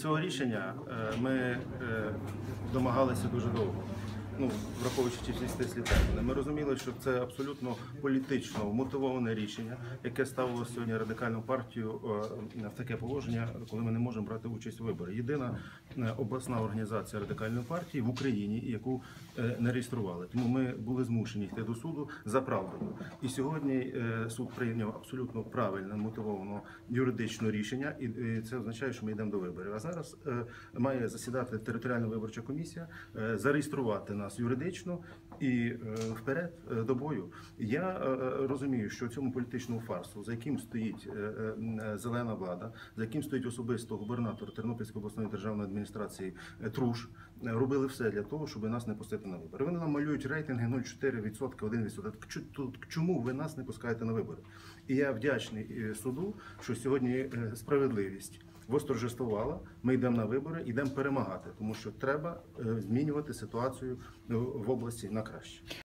Цього рішення е, ми е, домагалися дуже довго. Ну, враховуючи ті всі стислі терміни. Ми розуміли, що це абсолютно політично мотивоване рішення, яке ставило сьогодні радикальну партію е, в таке положення, коли ми не можемо брати участь у виборах. Єдина е, обласна організація радикальної партії в Україні, яку е, не реєстрували. Тому ми були змушені йти до суду за правдою. І сьогодні суд прийняв абсолютно правильне мотивовано юридичне рішення, і це означає, що ми йдемо до виборів. А зараз має засідати територіальна виборча комісія, зареєструвати нас юридично і е, вперед е, до бою. Я е, розумію, що цьому політичному фарсу, за яким стоїть зелена влада, за яким стоїть особисто губернатор Тернопільської обласної державної адміністрації Труш, робили все для того, щоб нас не пустити на вибори. Вони нам малюють рейтинги 0,4%, 1%. Так чому ви нас не пускаєте на вибори? І я вдячний суду, що сьогодні справедливість восторжествувала. Ми йдемо на вибори, йдемо перемагати, тому що треба е, змінювати ситуацію е, в області на краще.